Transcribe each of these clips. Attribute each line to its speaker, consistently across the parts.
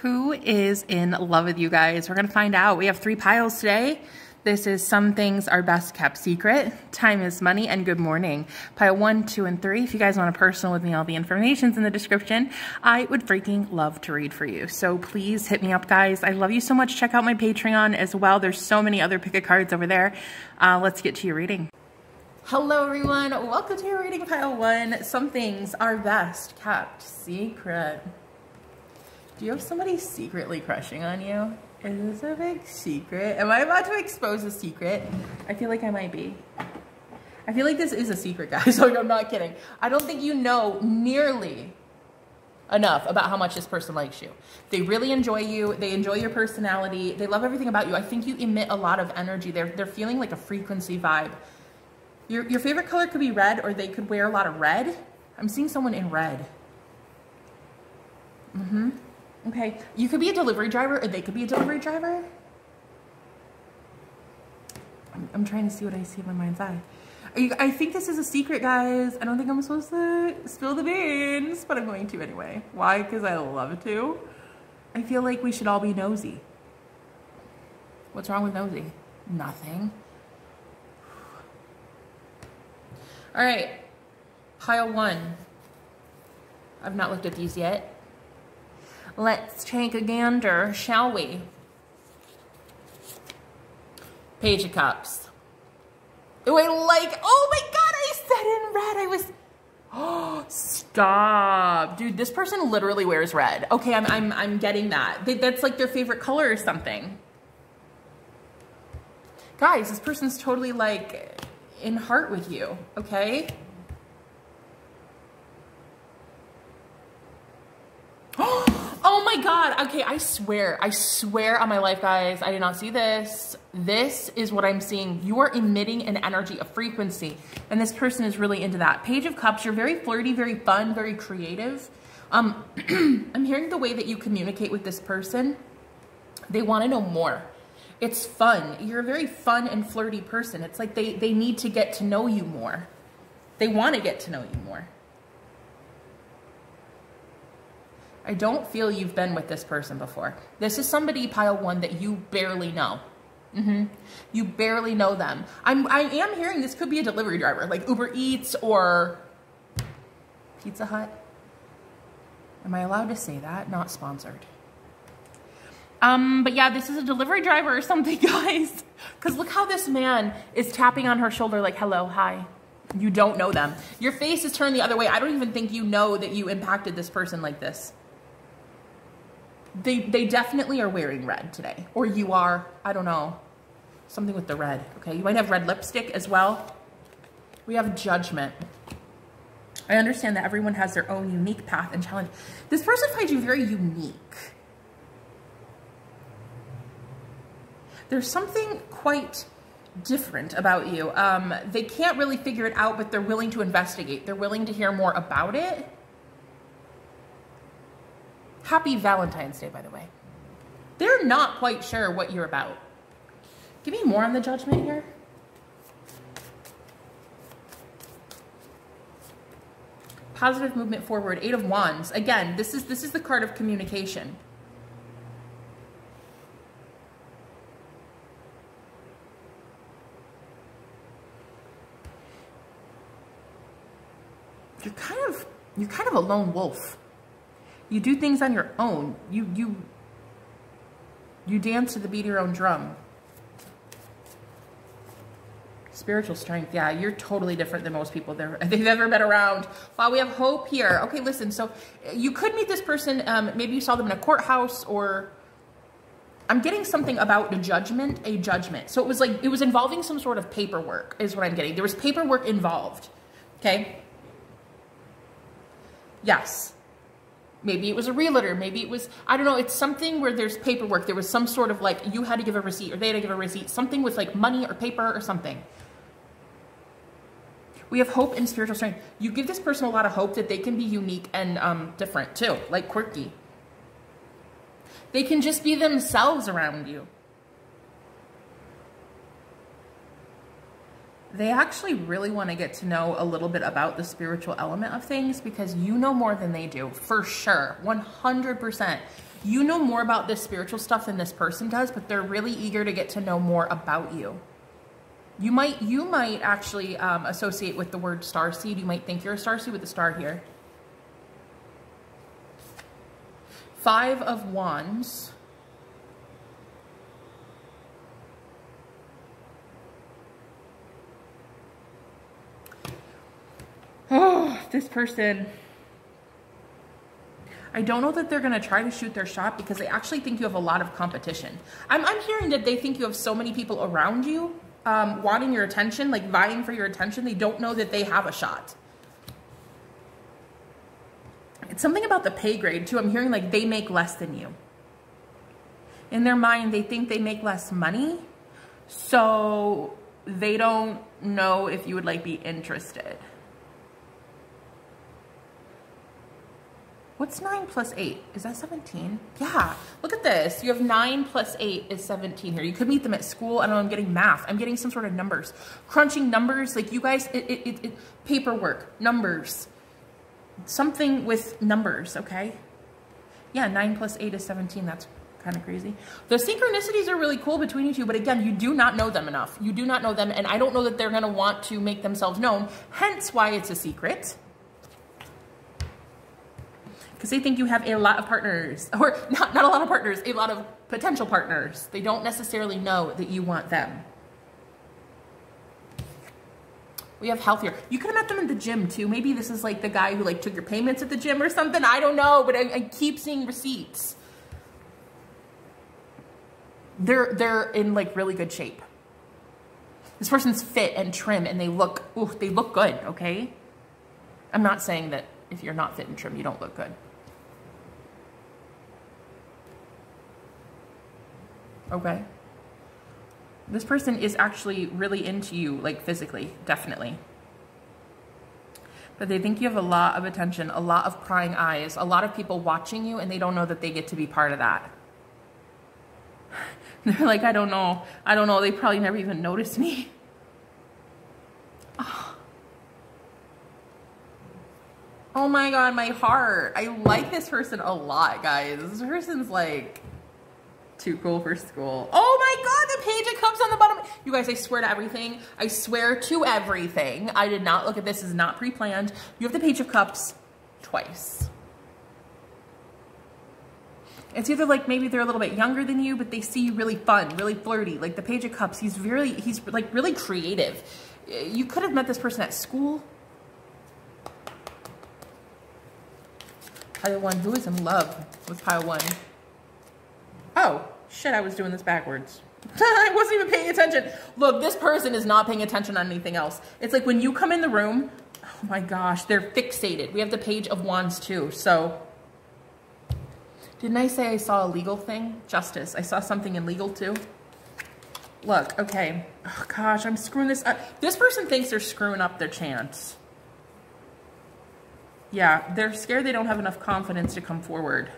Speaker 1: Who is in love with you guys? We're going to find out. We have three piles today. This is Some Things Are Best Kept Secret, Time is Money, and Good Morning. Pile one, two, and three. If you guys want a personal with me, all the information's in the description. I would freaking love to read for you. So please hit me up, guys. I love you so much. Check out my Patreon as well. There's so many other pick a cards over there. Uh, let's get to your reading. Hello, everyone. Welcome to your reading pile one. Some things are best kept secret. Do you have somebody secretly crushing on you? Is this a big secret? Am I about to expose a secret? I feel like I might be. I feel like this is a secret, guys. So I'm not kidding. I don't think you know nearly enough about how much this person likes you. They really enjoy you. They enjoy your personality. They love everything about you. I think you emit a lot of energy. They're, they're feeling like a frequency vibe. Your, your favorite color could be red or they could wear a lot of red. I'm seeing someone in red. Mm-hmm. Okay, you could be a delivery driver or they could be a delivery driver. I'm, I'm trying to see what I see in my mind's eye. You, I think this is a secret, guys. I don't think I'm supposed to spill the beans, but I'm going to anyway. Why? Because I love to. I feel like we should all be nosy. What's wrong with nosy? Nothing. All right, pile one. I've not looked at these yet. Let's take a gander, shall we? Page of Cups. Oh, I like, oh my God, I said in red. I was, oh, stop. Dude, this person literally wears red. Okay, I'm, I'm, I'm getting that. That's like their favorite color or something. Guys, this person's totally like in heart with you, okay? Oh my God. Okay, I swear, I swear on my life, guys, I did not see this. This is what I'm seeing. You are emitting an energy, a frequency, and this person is really into that. Page of Cups, you're very flirty, very fun, very creative. Um, I'm hearing the way that you communicate with this person. They want to know more. It's fun. You're a very fun and flirty person. It's like they, they need to get to know you more. They want to get to know you more. I don't feel you've been with this person before. This is somebody, pile one, that you barely know. Mm -hmm. You barely know them. I'm, I am hearing this could be a delivery driver, like Uber Eats or Pizza Hut. Am I allowed to say that? Not sponsored. Um, but yeah, this is a delivery driver or something, guys. Because look how this man is tapping on her shoulder like, hello, hi. You don't know them. Your face is turned the other way. I don't even think you know that you impacted this person like this they, they definitely are wearing red today. Or you are, I don't know, something with the red, okay? You might have red lipstick as well. We have judgment. I understand that everyone has their own unique path and challenge. This person finds you very unique. There's something quite different about you. Um, they can't really figure it out, but they're willing to investigate. They're willing to hear more about it. Happy Valentine's Day, by the way. They're not quite sure what you're about. Give me more on the judgment here. Positive movement forward, Eight of Wands. Again, this is, this is the card of communication. You're kind of, you're kind of a lone wolf. You do things on your own. You, you, you dance to the beat of your own drum. Spiritual strength, yeah, you're totally different than most people they've ever been around. Wow, we have hope here. Okay, listen, so you could meet this person, um, maybe you saw them in a courthouse or I'm getting something about a judgment, a judgment. So it was like, it was involving some sort of paperwork is what I'm getting. There was paperwork involved, okay? Yes, Maybe it was a realtor. Maybe it was, I don't know, it's something where there's paperwork. There was some sort of like, you had to give a receipt or they had to give a receipt. Something with like money or paper or something. We have hope and spiritual strength. You give this person a lot of hope that they can be unique and um, different too, like quirky. They can just be themselves around you. They actually really want to get to know a little bit about the spiritual element of things because you know more than they do, for sure, 100%. You know more about this spiritual stuff than this person does, but they're really eager to get to know more about you. You might you might actually um, associate with the word star seed. You might think you're a star seed with the star here. Five of Wands. Oh, this person. I don't know that they're going to try to shoot their shot because they actually think you have a lot of competition. I'm, I'm hearing that they think you have so many people around you um, wanting your attention, like vying for your attention. They don't know that they have a shot. It's something about the pay grade too. I'm hearing like they make less than you. In their mind, they think they make less money. So they don't know if you would like be interested. What's 9 plus 8? Is that 17? Yeah, look at this. You have 9 plus 8 is 17 here. You could meet them at school. I know, I'm getting math. I'm getting some sort of numbers. Crunching numbers, like you guys, it, it, it, it paperwork, numbers. Something with numbers, okay? Yeah, 9 plus 8 is 17. That's kind of crazy. The synchronicities are really cool between you two, but again, you do not know them enough. You do not know them, and I don't know that they're going to want to make themselves known, hence why it's a secret because they think you have a lot of partners, or not, not a lot of partners, a lot of potential partners. They don't necessarily know that you want them. We have healthier. You could have met them in the gym too. Maybe this is like the guy who like took your payments at the gym or something. I don't know, but I, I keep seeing receipts. They're, they're in like really good shape. This person's fit and trim and they look, ooh, they look good, okay? I'm not saying that if you're not fit and trim, you don't look good. Okay. This person is actually really into you, like physically, definitely. But they think you have a lot of attention, a lot of prying eyes, a lot of people watching you, and they don't know that they get to be part of that. They're like, I don't know. I don't know. They probably never even noticed me. Oh. oh my God, my heart. I like this person a lot, guys. This person's like too cool for school. Oh my God, the page of cups on the bottom. You guys, I swear to everything. I swear to everything. I did not look at this. this is not pre-planned. You have the page of cups twice. It's either like maybe they're a little bit younger than you, but they see you really fun, really flirty. Like the page of cups, he's really, he's like really creative. You could have met this person at school. Pile one, who is in love with pile one? Oh, Shit, I was doing this backwards. I wasn't even paying attention. Look, this person is not paying attention on anything else. It's like when you come in the room, oh my gosh, they're fixated. We have the page of wands too. So didn't I say I saw a legal thing? Justice. I saw something in legal too. Look, okay. Oh gosh, I'm screwing this up. This person thinks they're screwing up their chance. Yeah, they're scared they don't have enough confidence to come forward.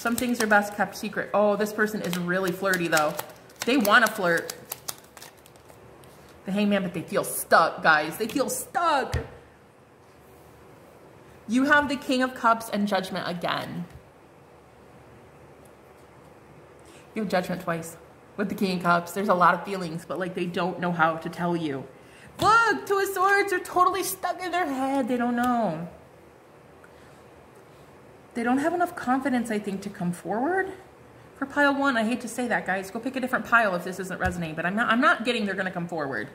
Speaker 1: Some things are best kept secret. Oh, this person is really flirty though. They want to flirt. The hangman, but they feel stuck, guys. They feel stuck. You have the King of Cups and Judgment again. You have Judgment twice with the King of Cups. There's a lot of feelings, but like they don't know how to tell you. Look, Two of Swords are totally stuck in their head. They don't know they don't have enough confidence, I think, to come forward. For pile one, I hate to say that, guys. Go pick a different pile if this isn't resonating, but I'm not, I'm not getting they're going to come forward.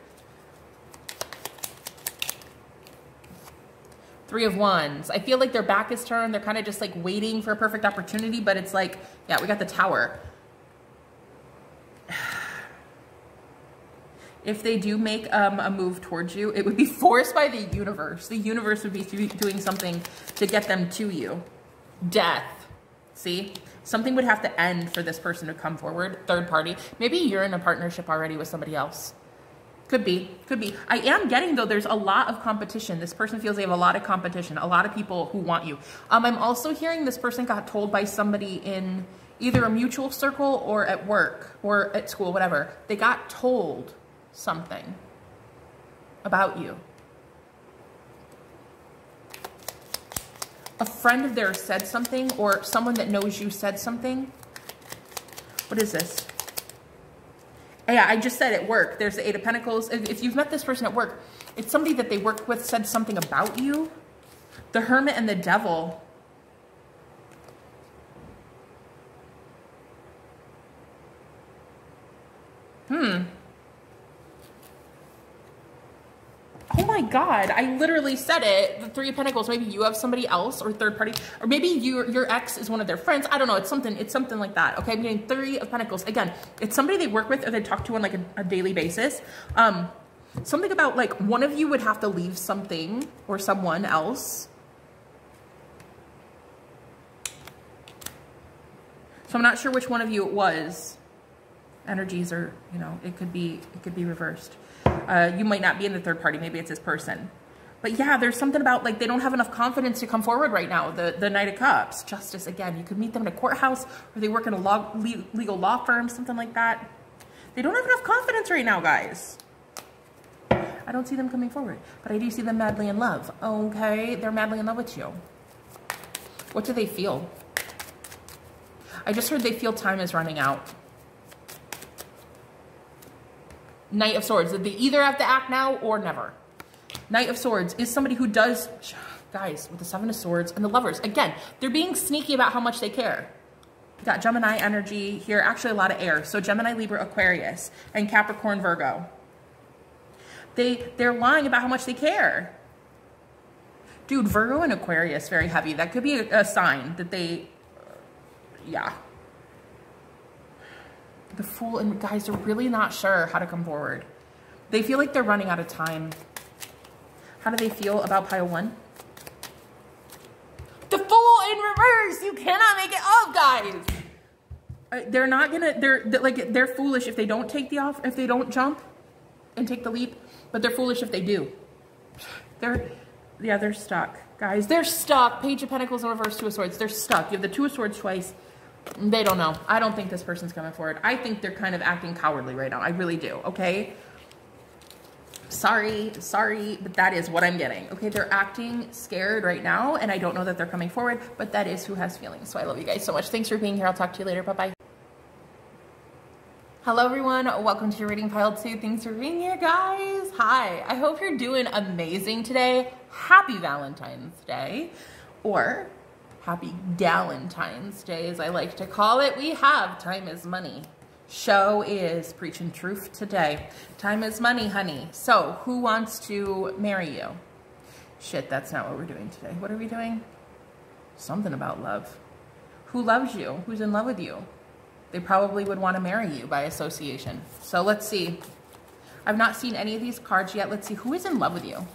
Speaker 1: Three of Wands. I feel like their back is turned. They're kind of just like waiting for a perfect opportunity, but it's like, yeah, we got the Tower. if they do make um, a move towards you, it would be forced by the universe. The universe would be doing something to get them to you death. See? Something would have to end for this person to come forward, third party. Maybe you're in a partnership already with somebody else. Could be, could be. I am getting though, there's a lot of competition. This person feels they have a lot of competition, a lot of people who want you. Um, I'm also hearing this person got told by somebody in either a mutual circle or at work or at school, whatever. They got told something about you. A friend of theirs said something or someone that knows you said something. What is this? Yeah, I just said at work. There's the Eight of Pentacles. If you've met this person at work, it's somebody that they work with said something about you. The Hermit and the Devil. Hmm. Oh my God, I literally said it. The Three of Pentacles, maybe you have somebody else or third party, or maybe your your ex is one of their friends. I don't know. It's something, it's something like that. Okay, I'm getting Three of Pentacles. Again, it's somebody they work with or they talk to on like a, a daily basis. Um, something about like one of you would have to leave something or someone else. So I'm not sure which one of you it was. Energies are, you know, it could be, it could be reversed. Uh, you might not be in the third party. Maybe it's this person. But yeah, there's something about like they don't have enough confidence to come forward right now. The the Knight of Cups, Justice again. You could meet them in a courthouse or they work in a law, legal law firm, something like that. They don't have enough confidence right now, guys. I don't see them coming forward, but I do see them madly in love. Okay, they're madly in love with you. What do they feel? I just heard they feel time is running out. Knight of Swords. They either have to act now or never. Knight of Swords is somebody who does, guys, with the Seven of Swords and the Lovers. Again, they're being sneaky about how much they care. You got Gemini energy here, actually a lot of air. So Gemini, Libra, Aquarius, and Capricorn, Virgo. They, they're lying about how much they care. Dude, Virgo and Aquarius, very heavy. That could be a, a sign that they, yeah, the Fool and guys are really not sure how to come forward. They feel like they're running out of time. How do they feel about pile one? The Fool in reverse! You cannot make it up, guys! Uh, they're not gonna, they're, they're like, they're foolish if they don't take the off, if they don't jump and take the leap, but they're foolish if they do. They're, yeah, they're stuck. Guys, they're stuck. Page of Pentacles in reverse, Two of Swords. They're stuck. You have the Two of Swords twice. They don't know. I don't think this person's coming forward. I think they're kind of acting cowardly right now. I really do, okay? Sorry, sorry, but that is what I'm getting. Okay, they're acting scared right now, and I don't know that they're coming forward, but that is who has feelings. So I love you guys so much. Thanks for being here. I'll talk to you later. Bye-bye. Hello, everyone. Welcome to your reading pile two. Thanks for being here, guys. Hi. I hope you're doing amazing today. Happy Valentine's Day. Or Happy Galentine's Day, as I like to call it. We have Time is Money. Show is preaching truth today. Time is money, honey. So, who wants to marry you? Shit, that's not what we're doing today. What are we doing? Something about love. Who loves you? Who's in love with you? They probably would want to marry you by association. So let's see. I've not seen any of these cards yet. Let's see. Who is in love with you?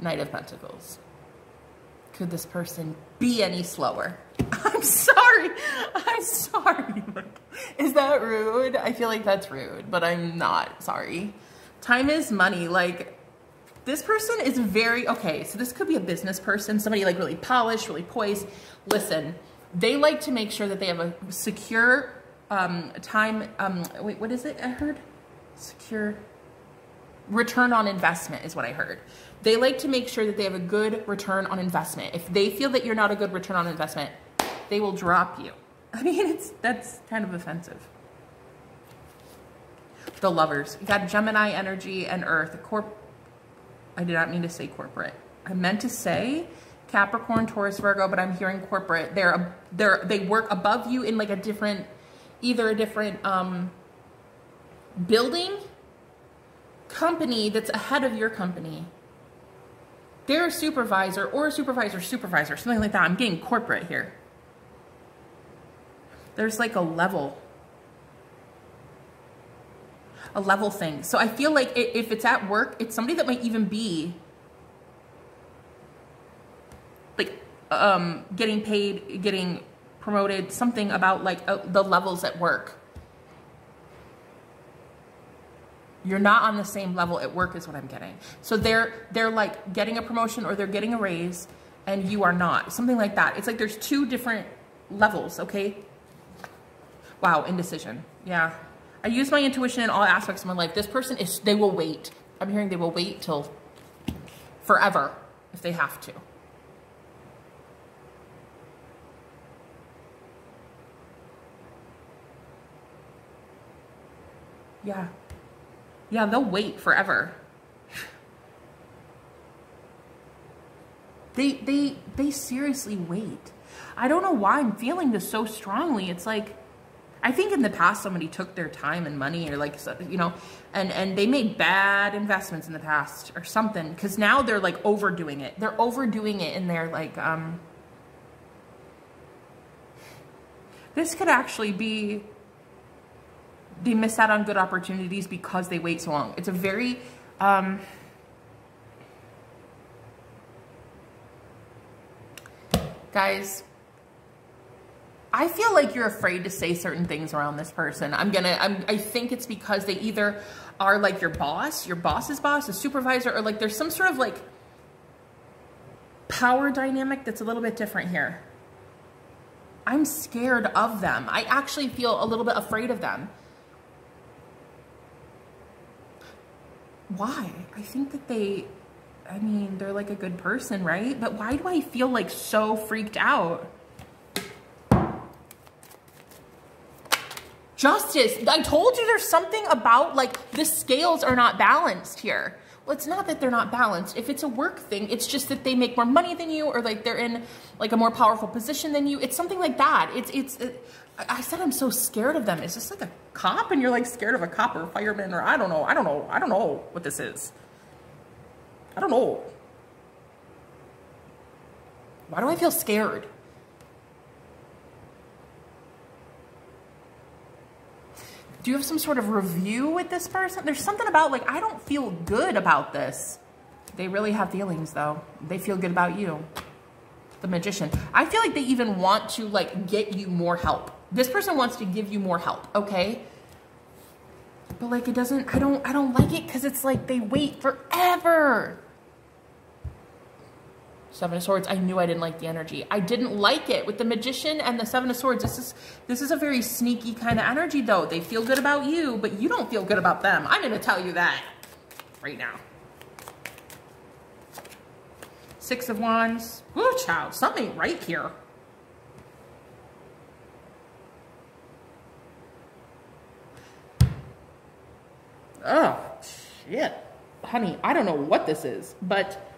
Speaker 1: Knight of Pentacles could this person be any slower? I'm sorry. I'm sorry. Is that rude? I feel like that's rude, but I'm not sorry. Time is money. Like this person is very, okay, so this could be a business person, somebody like really polished, really poised. Listen, they like to make sure that they have a secure um, time, um, wait, what is it I heard? Secure return on investment is what I heard. They like to make sure that they have a good return on investment. If they feel that you're not a good return on investment, they will drop you. I mean, it's that's kind of offensive. The lovers. You got Gemini energy and Earth. Corp I did not mean to say corporate. I meant to say Capricorn, Taurus, Virgo, but I'm hearing corporate. They're they're they work above you in like a different either a different um building company that's ahead of your company they're a supervisor or a supervisor supervisor, something like that. I'm getting corporate here. There's like a level. A level thing. So I feel like if it's at work, it's somebody that might even be like um, getting paid, getting promoted, something about like uh, the levels at work. You're not on the same level at work is what I'm getting. So they're, they're like getting a promotion or they're getting a raise and you are not. Something like that. It's like there's two different levels, okay? Wow, indecision. Yeah. I use my intuition in all aspects of my life. This person is, they will wait. I'm hearing they will wait till forever if they have to. Yeah. Yeah, they'll wait forever. They they they seriously wait. I don't know why I'm feeling this so strongly. It's like I think in the past somebody took their time and money or like you know and and they made bad investments in the past or something cuz now they're like overdoing it. They're overdoing it and they're like um this could actually be they miss out on good opportunities because they wait so long. It's a very um guys I feel like you're afraid to say certain things around this person. I'm gonna, I'm, I think it's because they either are like your boss, your boss's boss, a supervisor, or like there's some sort of like power dynamic that's a little bit different here. I'm scared of them. I actually feel a little bit afraid of them. Why? I think that they, I mean, they're like a good person, right? But why do I feel like so freaked out? Justice. I told you there's something about like the scales are not balanced here. It's not that they're not balanced. If it's a work thing, it's just that they make more money than you or like they're in like a more powerful position than you. It's something like that. It's, it's, uh, it, I said I'm so scared of them. Is this like a cop and you're like scared of a cop or a fireman or I don't know. I don't know. I don't know what this is. I don't know. Why do I feel scared? Do you have some sort of review with this person? There's something about like, I don't feel good about this. They really have feelings though. They feel good about you. The magician. I feel like they even want to like get you more help. This person wants to give you more help, okay? But like it doesn't, I don't, I don't like it because it's like they wait forever. Seven of Swords, I knew I didn't like the energy. I didn't like it with the Magician and the Seven of Swords. This is this is a very sneaky kind of energy though. They feel good about you, but you don't feel good about them. I'm going to tell you that right now. Six of Wands. Woo, child, something right here. Oh, shit. Honey, I don't know what this is, but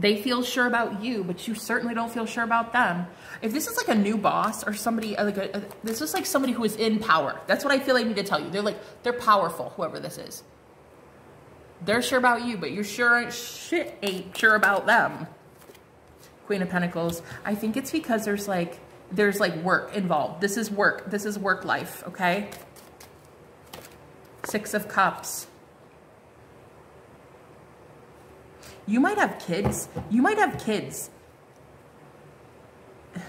Speaker 1: they feel sure about you, but you certainly don't feel sure about them. If this is like a new boss or somebody, uh, like a, a, this is like somebody who is in power. That's what I feel I need to tell you. They're like, they're powerful, whoever this is. They're sure about you, but you sure shit ain't sure about them. Queen of Pentacles. I think it's because there's like, there's like work involved. This is work. This is work life, okay? Six of Cups. You might have kids. You might have kids.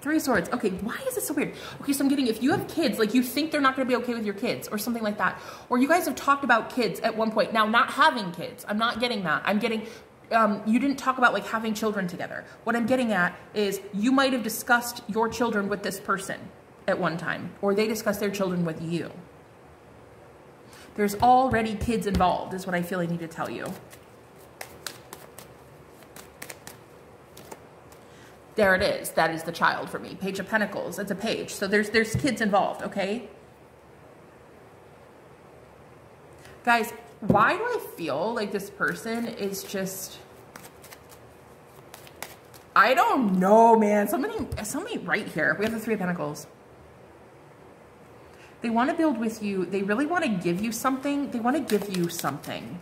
Speaker 1: Three swords. Okay, why is this so weird? Okay, so I'm getting, if you have kids, like you think they're not going to be okay with your kids or something like that, or you guys have talked about kids at one point. Now, not having kids. I'm not getting that. I'm getting, um, you didn't talk about like having children together. What I'm getting at is you might have discussed your children with this person at one time, or they discussed their children with you. There's already kids involved, is what I feel I need to tell you. There it is. That is the child for me. Page of Pentacles. It's a page. So there's there's kids involved, okay? Guys, why do I feel like this person is just I don't know, man. Somebody somebody right here. We have the 3 of Pentacles. They want to build with you. They really want to give you something. They want to give you something.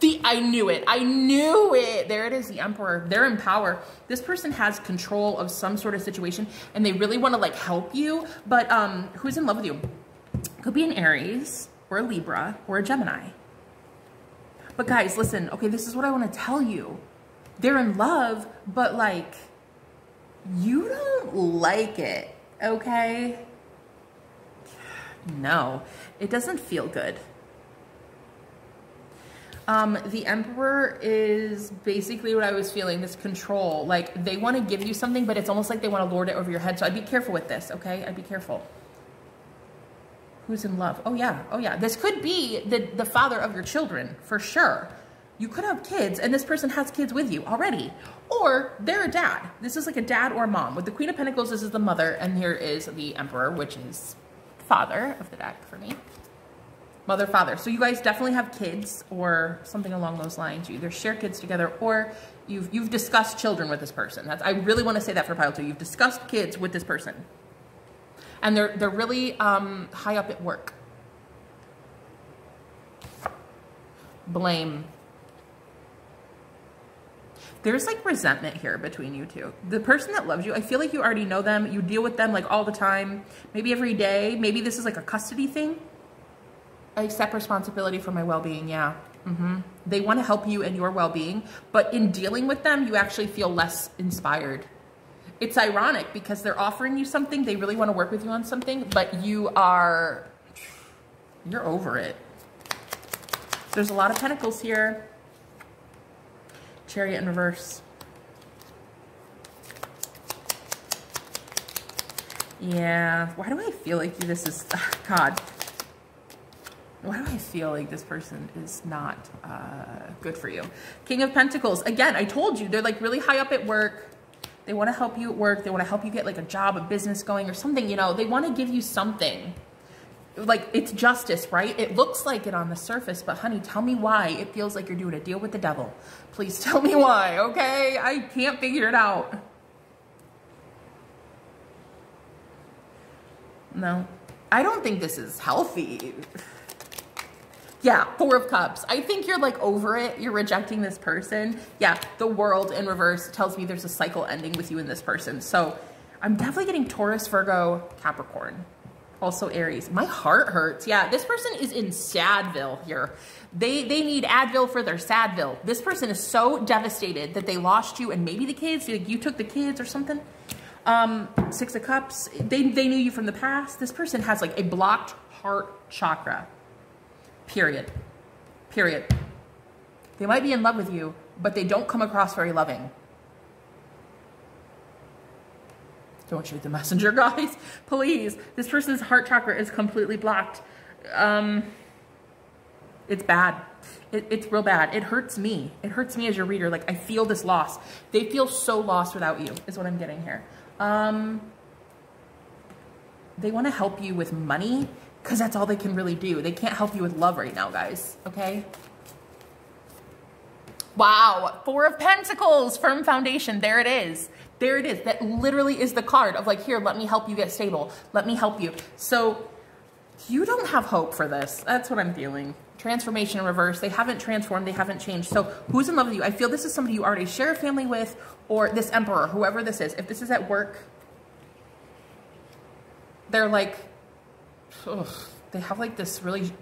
Speaker 1: The, I knew it. I knew it. There it is, the emperor. They're in power. This person has control of some sort of situation and they really want to like help you. But um, who's in love with you? Could be an Aries or a Libra or a Gemini. But guys, listen, okay, this is what I want to tell you. They're in love, but like, you don't like it, okay? No, it doesn't feel good. Um, the Emperor is basically what I was feeling, this control. Like, they want to give you something, but it's almost like they want to lord it over your head. So I'd be careful with this, okay? I'd be careful. Who's in love? Oh, yeah. Oh, yeah. This could be the, the father of your children, for sure. You could have kids, and this person has kids with you already. Or they're a dad. This is like a dad or a mom. With the Queen of Pentacles, this is the mother, and here is the Emperor, which is father of the deck for me. Mother, father. So you guys definitely have kids or something along those lines. You either share kids together or you've, you've discussed children with this person. That's, I really want to say that for pile two. You've discussed kids with this person. And they're, they're really um, high up at work. Blame. There's like resentment here between you two. The person that loves you, I feel like you already know them. You deal with them like all the time, maybe every day. Maybe this is like a custody thing I accept responsibility for my well-being, yeah. Mm-hmm. They want to help you and your well-being, but in dealing with them, you actually feel less inspired. It's ironic because they're offering you something, they really want to work with you on something, but you are, you're over it. There's a lot of pentacles here. Chariot in reverse. Yeah, why do I feel like this is, God, why do I feel like this person is not uh, good for you? King of Pentacles. Again, I told you, they're like really high up at work. They want to help you at work. They want to help you get like a job, a business going or something, you know. They want to give you something. Like, it's justice, right? It looks like it on the surface, but honey, tell me why it feels like you're doing a deal with the devil. Please tell me why, okay? I can't figure it out. No. I don't think this is healthy. Yeah, Four of Cups. I think you're like over it. You're rejecting this person. Yeah, the world in reverse tells me there's a cycle ending with you and this person. So I'm definitely getting Taurus, Virgo, Capricorn. Also Aries. My heart hurts. Yeah, this person is in Sadville here. They they need Advil for their Sadville. This person is so devastated that they lost you and maybe the kids. Like you took the kids or something. Um, Six of Cups. They, they knew you from the past. This person has like a blocked heart chakra. Period. Period. They might be in love with you, but they don't come across very loving. Don't shoot the messenger, guys. Please. This person's heart chakra is completely blocked. Um, it's bad. It, it's real bad. It hurts me. It hurts me as your reader. Like, I feel this loss. They feel so lost without you, is what I'm getting here. Um, they want to help you with money because that's all they can really do. They can't help you with love right now, guys, okay? Wow, Four of Pentacles, firm foundation, there it is. There it is, that literally is the card of like, here, let me help you get stable. Let me help you. So you don't have hope for this. That's what I'm feeling. Transformation in reverse. They haven't transformed. They haven't changed. So who's in love with you? I feel this is somebody you already share a family with or this emperor, whoever this is. If this is at work, they're like, ugh, they have like this really,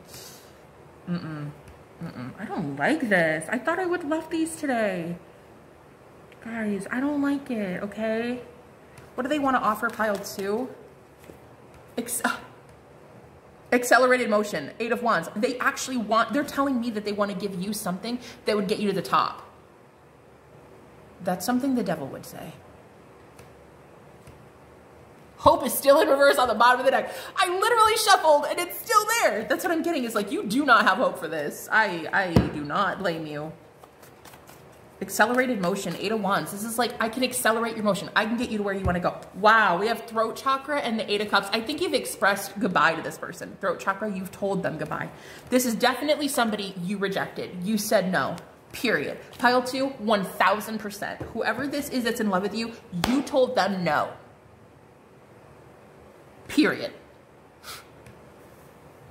Speaker 1: mm-mm, mm-mm. I don't like this. I thought I would love these today. Guys, I don't like it, okay? What do they want to offer pile two? Ex ah, accelerated motion, eight of wands. They actually want, they're telling me that they want to give you something that would get you to the top. That's something the devil would say. Hope is still in reverse on the bottom of the deck. I literally shuffled and it's still there. That's what I'm getting is like, you do not have hope for this. I, I do not blame you. Accelerated motion, eight of wands. This is like, I can accelerate your motion. I can get you to where you want to go. Wow, we have throat chakra and the eight of cups. I think you've expressed goodbye to this person. Throat chakra, you've told them goodbye. This is definitely somebody you rejected. You said no period. Pile two, 1000%. Whoever this is that's in love with you, you told them no. Period.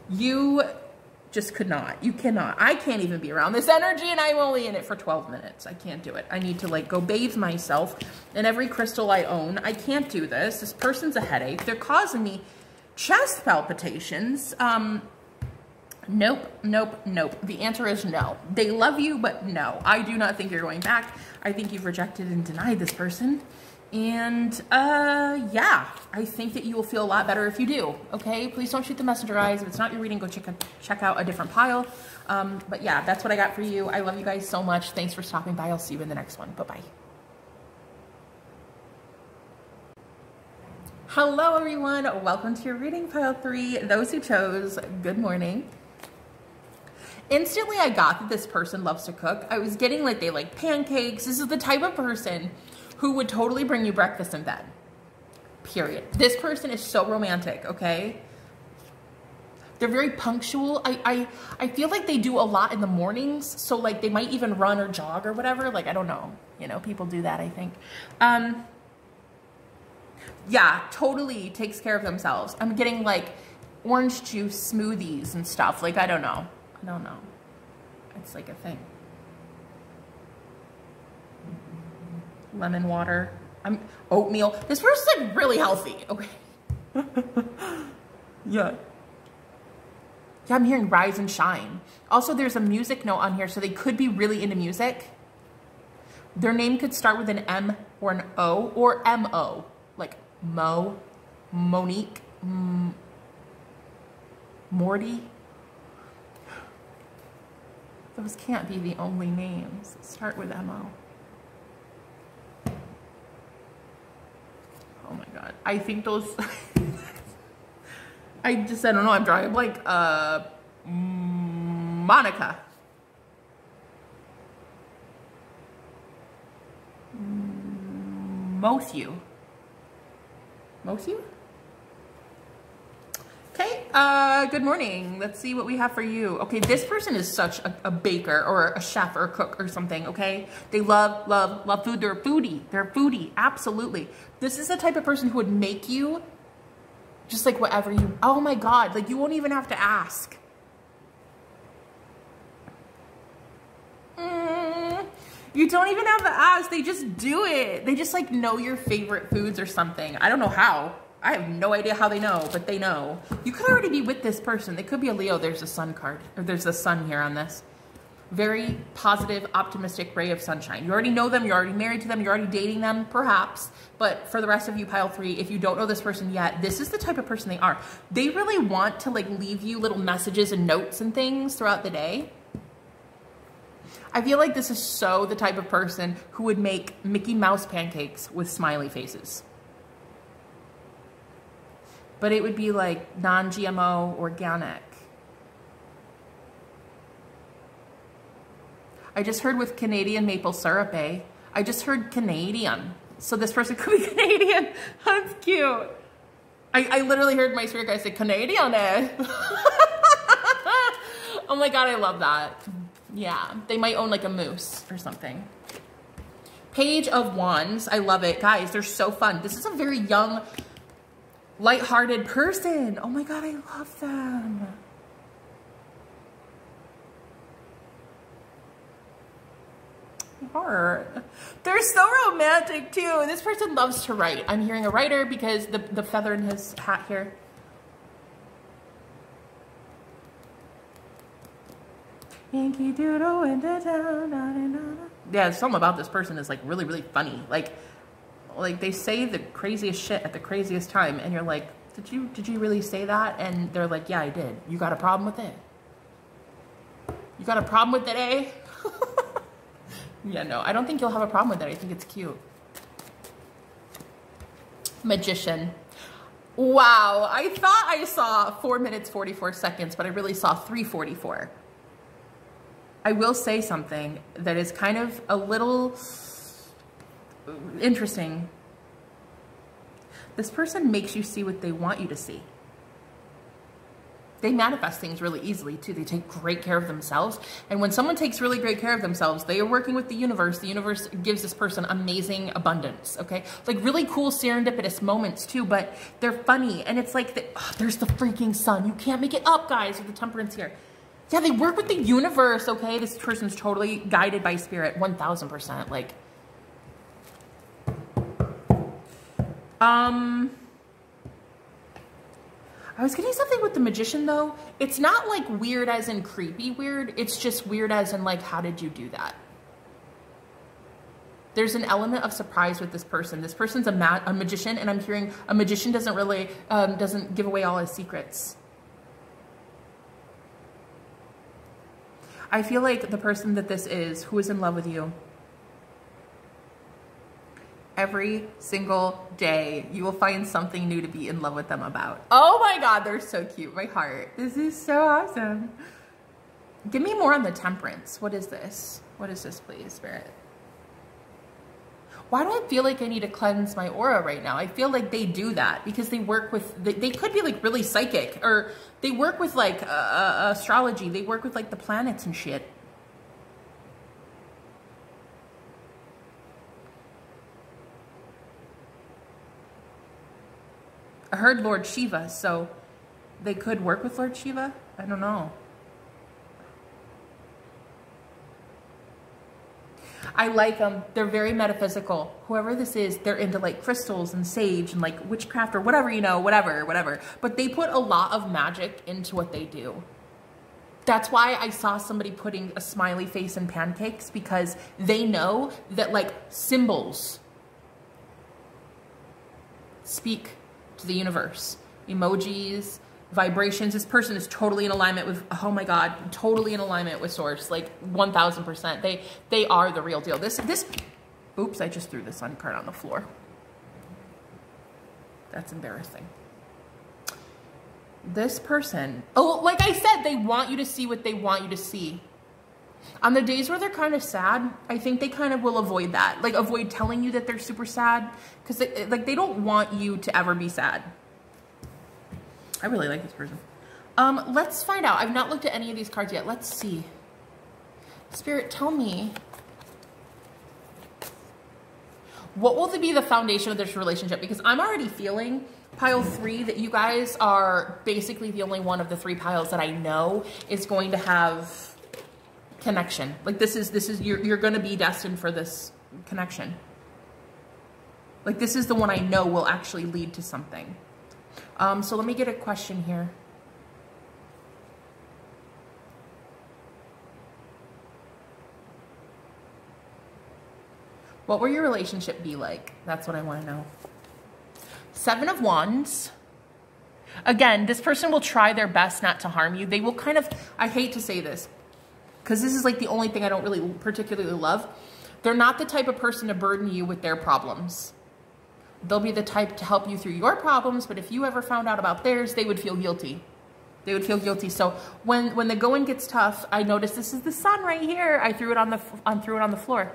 Speaker 1: You just could not. You cannot. I can't even be around this energy and I'm only in it for 12 minutes. I can't do it. I need to like go bathe myself in every crystal I own. I can't do this. This person's a headache. They're causing me chest palpitations. Um, nope, nope, nope. The answer is no. They love you, but no. I do not think you're going back. I think you've rejected and denied this person. And uh, yeah, I think that you will feel a lot better if you do, okay? Please don't shoot the messenger eyes. If it's not your reading, go check, check out a different pile. Um, but yeah, that's what I got for you. I love you guys so much. Thanks for stopping by. I'll see you in the next one. Bye-bye. Hello, everyone. Welcome to your reading pile three. Those who chose, good morning. Instantly, I got that this person loves to cook. I was getting like they like pancakes. This is the type of person who would totally bring you breakfast in bed. Period. This person is so romantic, okay? They're very punctual. I, I, I feel like they do a lot in the mornings. So like they might even run or jog or whatever. Like, I don't know. You know, people do that, I think. Um, yeah, totally takes care of themselves. I'm getting like orange juice smoothies and stuff. Like, I don't know. I don't know. It's like a thing. Lemon water. I'm oatmeal. This person's like really healthy. Okay. yeah. Yeah, I'm hearing rise and shine. Also, there's a music note on here, so they could be really into music. Their name could start with an M or an O or M-O, like Mo, Monique, M Morty. Those can't be the only names. Start with M-O. Oh my God. I think those, I just, I don't know, I'm drawing a blank. Uh, Monica. Matthew. Matthew? Uh, good morning. Let's see what we have for you. Okay, this person is such a, a, baker or a chef or a cook or something, okay? They love, love, love food. They're foodie. They're foodie, absolutely. This is the type of person who would make you just like whatever you, oh my God, like you won't even have to ask. Mm, you don't even have to ask. They just do it. They just like know your favorite foods or something. I don't know how. I have no idea how they know, but they know. You could already be with this person. They could be a Leo. There's a sun card, or there's a sun here on this. Very positive, optimistic ray of sunshine. You already know them. You're already married to them. You're already dating them, perhaps. But for the rest of you, pile three, if you don't know this person yet, this is the type of person they are. They really want to like leave you little messages and notes and things throughout the day. I feel like this is so the type of person who would make Mickey Mouse pancakes with smiley faces but it would be like non-GMO organic. I just heard with Canadian maple syrup, eh? I just heard Canadian. So this person could be Canadian. That's cute. I, I literally heard my spirit guy say Canadian, eh? oh my God, I love that. Yeah, they might own like a moose or something. Page of Wands, I love it. Guys, they're so fun. This is a very young lighthearted person. Oh my God, I love them. Heart. They're so romantic too. This person loves to write. I'm hearing a writer because the, the feather in his hat here. Yankee Doodle town. Yeah, something about this person is like really, really funny. Like, like they say the craziest shit at the craziest time and you're like did you did you really say that? And they're like yeah i did. You got a problem with it you got a problem with it eh yeah no i don't think you'll have a problem with it i think it's cute. Magician. Wow i thought i saw four minutes 44 seconds but i really saw 344 i will say something that is kind of a little interesting. This person makes you see what they want you to see. They manifest things really easily too. They take great care of themselves. And when someone takes really great care of themselves, they are working with the universe. The universe gives this person amazing abundance, okay? Like really cool serendipitous moments too, but they're funny. And it's like, the, oh, there's the freaking sun. You can't make it up, guys, with the temperance here. Yeah, they work with the universe, okay? This person's totally guided by spirit, 1000%. Like, Um, I was getting something with the magician though. It's not like weird as in creepy weird. It's just weird as in like, how did you do that? There's an element of surprise with this person. This person's a, ma a magician and I'm hearing a magician doesn't really, um, doesn't give away all his secrets. I feel like the person that this is, who is in love with you, every single day you will find something new to be in love with them about. Oh my God, they're so cute. My heart. This is so awesome. Give me more on the temperance. What is this? What is this, please, Spirit? Why do I feel like I need to cleanse my aura right now? I feel like they do that because they work with, they, they could be like really psychic or they work with like uh, uh, astrology. They work with like the planets and shit. Heard Lord Shiva, so they could work with Lord Shiva. I don't know. I like them. They're very metaphysical. Whoever this is, they're into like crystals and sage and like witchcraft or whatever, you know, whatever, whatever. But they put a lot of magic into what they do. That's why I saw somebody putting a smiley face in pancakes because they know that like symbols speak to the universe. Emojis, vibrations. This person is totally in alignment with, oh my God, totally in alignment with source, like 1000%. They, they are the real deal. This, this, oops, I just threw the sun card on the floor. That's embarrassing. This person, oh, like I said, they want you to see what they want you to see. On the days where they're kind of sad, I think they kind of will avoid that. Like avoid telling you that they're super sad because like they don't want you to ever be sad. I really like this person. Um, let's find out. I've not looked at any of these cards yet. Let's see. Spirit, tell me. What will be the foundation of this relationship? Because I'm already feeling pile three that you guys are basically the only one of the three piles that I know is going to have connection. Like this is, this is, you're, you're going to be destined for this connection. Like this is the one I know will actually lead to something. Um, so let me get a question here. What will your relationship be like? That's what I want to know. Seven of Wands. Again, this person will try their best not to harm you. They will kind of, I hate to say this, because this is like the only thing I don't really particularly love. They're not the type of person to burden you with their problems. They'll be the type to help you through your problems, but if you ever found out about theirs, they would feel guilty. They would feel guilty. So when, when the going gets tough, I notice this is the sun right here. I threw it on the, on, threw it on the floor.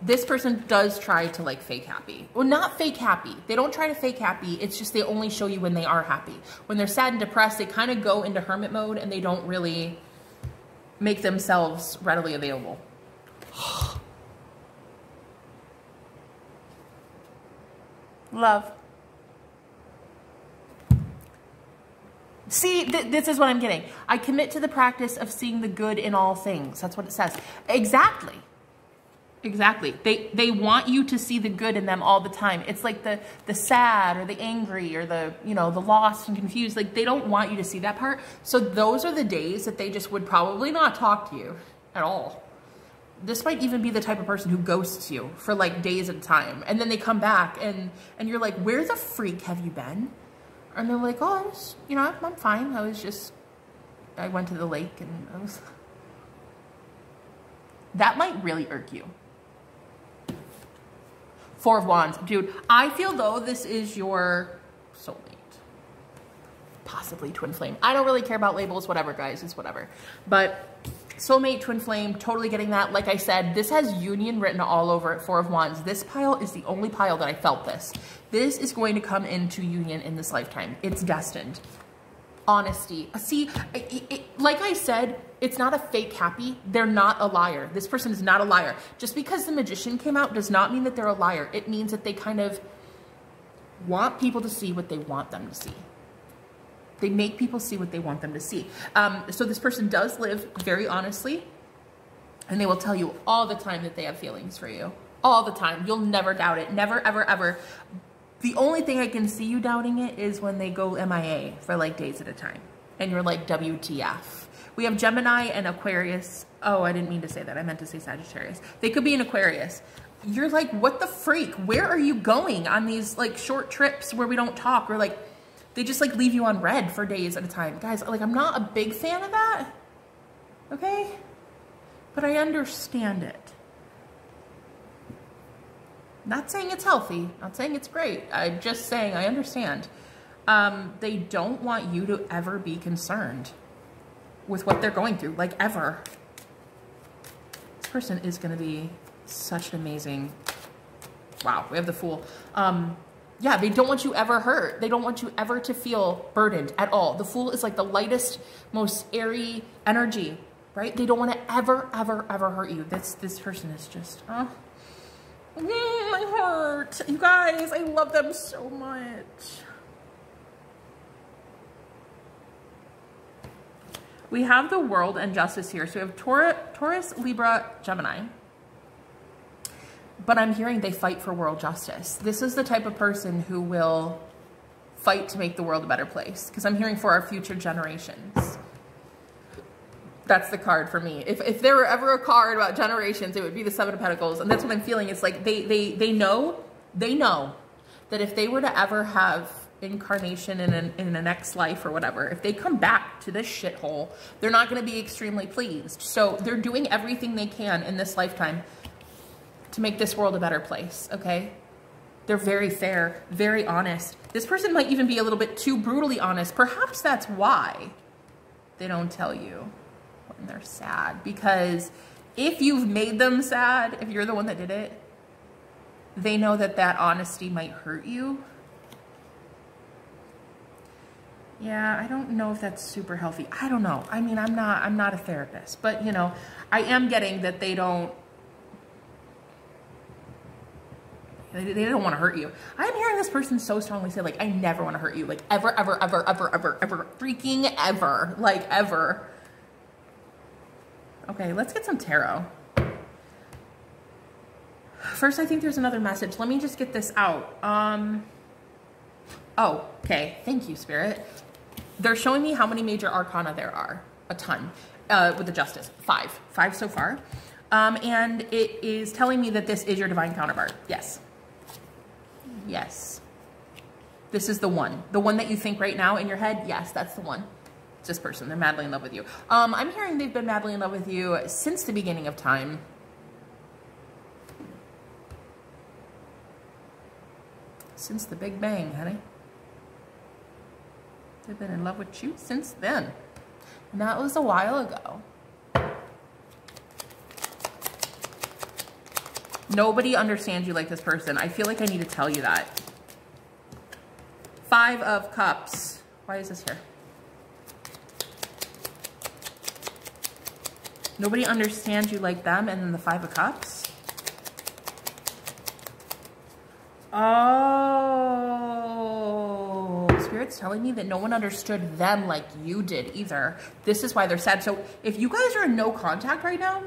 Speaker 1: This person does try to like fake happy. Well, not fake happy. They don't try to fake happy. It's just they only show you when they are happy. When they're sad and depressed, they kind of go into hermit mode and they don't really make themselves readily available. Love. See, th this is what I'm getting. I commit to the practice of seeing the good in all things. That's what it says. Exactly. Exactly. They they want you to see the good in them all the time. It's like the the sad or the angry or the, you know, the lost and confused. Like they don't want you to see that part. So those are the days that they just would probably not talk to you at all this might even be the type of person who ghosts you for like days at a time. And then they come back and, and you're like, where the freak have you been? And they're like, oh, I was, you know, I'm fine. I was just, I went to the lake and I was, that might really irk you. Four of Wands. Dude, I feel though this is your soulmate. Possibly twin flame. I don't really care about labels, whatever, guys. It's whatever. But Soulmate, Twin Flame, totally getting that. Like I said, this has union written all over it, Four of Wands. This pile is the only pile that I felt this. This is going to come into union in this lifetime. It's destined. Honesty. See, it, it, like I said, it's not a fake happy. They're not a liar. This person is not a liar. Just because the magician came out does not mean that they're a liar. It means that they kind of want people to see what they want them to see. They make people see what they want them to see. Um, so this person does live very honestly, and they will tell you all the time that they have feelings for you. All the time. You'll never doubt it. Never, ever, ever. The only thing I can see you doubting it is when they go MIA for like days at a time. And you're like, WTF. We have Gemini and Aquarius. Oh, I didn't mean to say that. I meant to say Sagittarius. They could be an Aquarius. You're like, what the freak? Where are you going on these like short trips where we don't talk? Or like, they just like leave you on read for days at a time. Guys, like I'm not a big fan of that. Okay? But I understand it. Not saying it's healthy, not saying it's great. I'm just saying I understand. Um, they don't want you to ever be concerned with what they're going through, like ever. This person is going to be Such an amazing, wow, we have the Fool. Um, yeah, they don't want you ever hurt. They don't want you ever to feel burdened at all. The Fool is like the lightest, most airy energy, right? They don't want to ever, ever, ever hurt you. This, this person is just, oh, mm, my heart. You guys, I love them so much. We have the world and justice here. So we have Taurus, Libra, Gemini. But I'm hearing they fight for world justice. This is the type of person who will fight to make the world a better place. Because I'm hearing for our future generations. That's the card for me. If, if there were ever a card about generations, it would be the Seven of Pentacles. And that's what I'm feeling. It's like they, they, they know, they know that if they were to ever have incarnation in, an, in the next life or whatever, if they come back to this shithole, they're not going to be extremely pleased. So they're doing everything they can in this lifetime to make this world a better place, okay? They're very fair, very honest. This person might even be a little bit too brutally honest. Perhaps that's why they don't tell you when they're sad. Because if you've made them sad, if you're the one that did it, they know that that honesty might hurt you Yeah, I don't know if that's super healthy. I don't know. I mean, I'm not I'm not a therapist, but you know, I am getting that they don't they, don't want to hurt you. I'm hearing this person so strongly say like I never want to hurt you, like ever ever ever ever ever ever freaking ever, like ever. Okay, let's get some tarot. First, I think there's another message. Let me just get this out. Um, oh, okay. Thank you, Spirit they're showing me how many major arcana there are. A ton. Uh, with the justice. Five. Five so far. Um, and it is telling me that this is your divine counterpart. Yes. Yes. This is the one. The one that you think right now in your head, yes, that's the one. It's this person. They're madly in love with you. Um, I'm hearing they've been madly in love with you since the beginning of time. Since the Big Bang, honey. They've been in love with you since then. And that was a while ago. Nobody understands you like this person. I feel like I need to tell you that. Five of Cups. Why is this here? Nobody understands you like them and then the Five of Cups. Oh. Spirit's telling me that no one understood them like you did either. This is why they're sad. So if you guys are in no contact right now,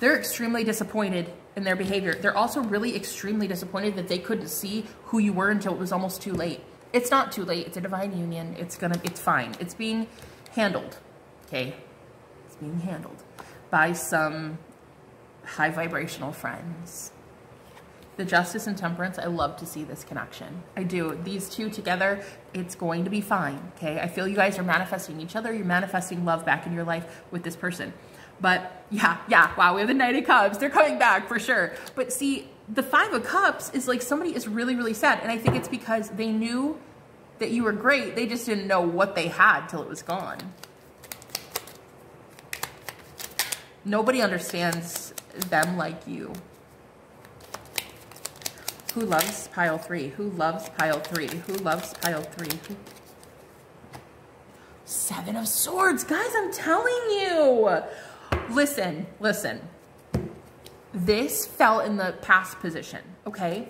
Speaker 1: they're extremely disappointed in their behavior. They're also really extremely disappointed that they couldn't see who you were until it was almost too late. It's not too late. It's a divine union. It's gonna, it's fine. It's being handled, okay? It's being handled by some high vibrational friends the justice and temperance, I love to see this connection. I do. These two together, it's going to be fine, okay? I feel you guys are manifesting each other. You're manifesting love back in your life with this person. But yeah, yeah, wow, we have the Knight of Cups. They're coming back for sure. But see, the Five of Cups is like somebody is really, really sad. And I think it's because they knew that you were great. They just didn't know what they had till it was gone. Nobody understands them like you. Who loves pile three? Who loves pile three? Who loves pile three? Seven of swords. Guys, I'm telling you. Listen, listen. This fell in the past position, okay?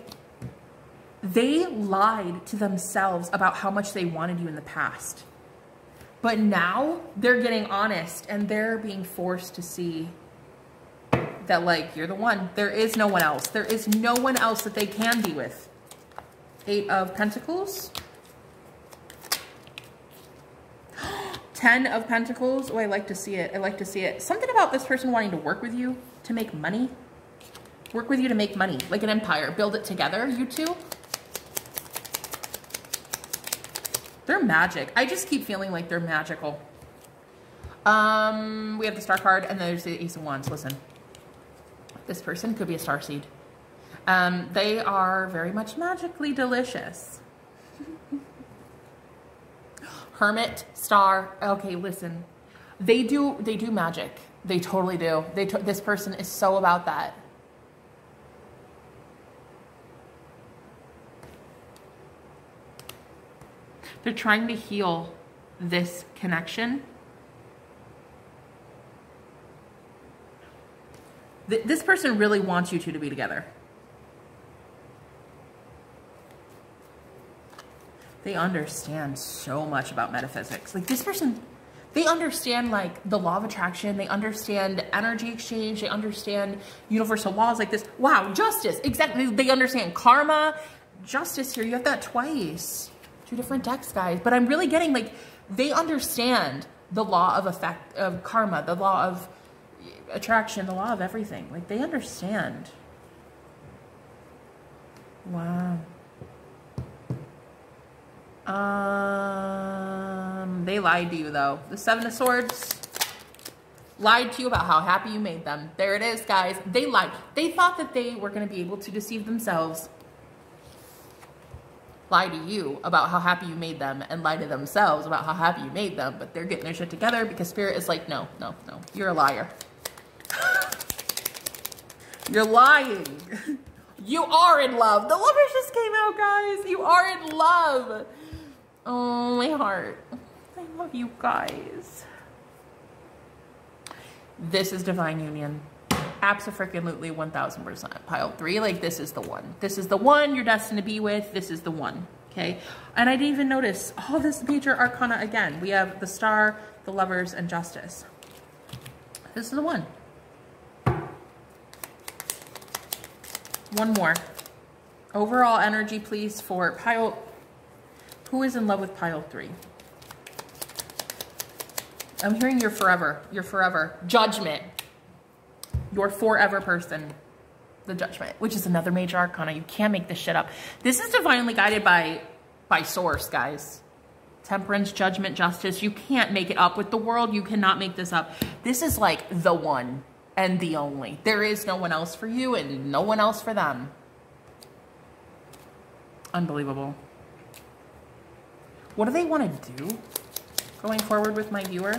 Speaker 1: They lied to themselves about how much they wanted you in the past. But now they're getting honest and they're being forced to see that like, you're the one. There is no one else. There is no one else that they can be with. Eight of Pentacles. Ten of Pentacles. Oh, I like to see it. I like to see it. Something about this person wanting to work with you to make money. Work with you to make money. Like an empire. Build it together, you two. They're magic. I just keep feeling like they're magical. Um, we have the star card and there's the ace of wands. Listen. This person could be a starseed. Um, they are very much magically delicious. Hermit, star. Okay, listen. They do they do magic. They totally do. They to this person is so about that. They're trying to heal this connection. Th this person really wants you two to be together. They understand so much about metaphysics. Like this person, they understand like the law of attraction. They understand energy exchange. They understand universal laws like this. Wow, justice. Exactly. They understand karma, justice here. You have that twice. Two different decks, guys. But I'm really getting like, they understand the law of effect, of karma, the law of attraction, the law of everything. Like they understand. Wow. Um, they lied to you though. The Seven of Swords lied to you about how happy you made them. There it is, guys. They lied. They thought that they were going to be able to deceive themselves, lie to you about how happy you made them, and lie to themselves about how happy you made them. But they're getting their shit together because Spirit is like, no, no, no. You're a liar. You're lying. You are in love. The lovers just came out, guys. You are in love. Oh, my heart. I love you guys. This is divine union. Absolutely 1000%. Pile three, like this is the one. This is the one you're destined to be with. This is the one. Okay. And I didn't even notice all this major arcana again. We have the star, the lovers, and justice. This is the one. One more. Overall energy, please, for pile who is in love with pile three? I'm hearing you're forever. You're forever. Judgment. Your forever person. The judgment, which is another major arcana. You can't make this shit up. This is divinely guided by, by source, guys. Temperance, judgment, justice. You can't make it up with the world. You cannot make this up. This is like the one and the only. There is no one else for you and no one else for them. Unbelievable. What do they want to do going forward with my viewer?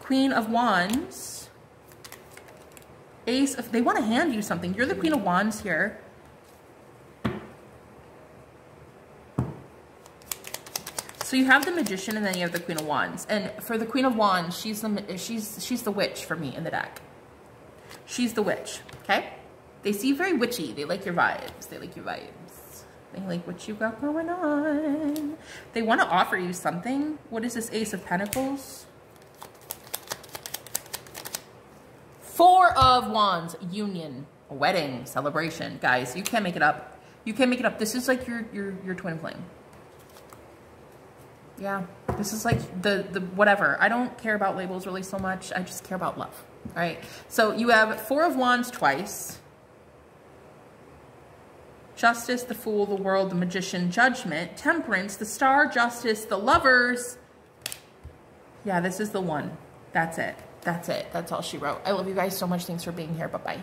Speaker 1: Queen of Wands. Ace of, they want to hand you something. You're the Queen of Wands here. So you have the Magician and then you have the Queen of Wands. And for the Queen of Wands, she's the, she's, she's the witch for me in the deck. She's the witch, okay? They see very witchy. They like your vibes. They like your vibes. They like what you got going on. They want to offer you something. What is this Ace of Pentacles? Four of Wands, union, wedding, celebration. Guys, you can't make it up. You can't make it up. This is like your, your, your twin flame. Yeah, this is like the, the whatever. I don't care about labels really so much. I just care about love. All right. So you have Four of Wands twice. Justice, the Fool, the World, the Magician, Judgment, Temperance, the Star, Justice, the Lovers. Yeah, this is the one. That's it. That's it. That's all she wrote. I love you guys so much. Thanks for being here. Bye-bye.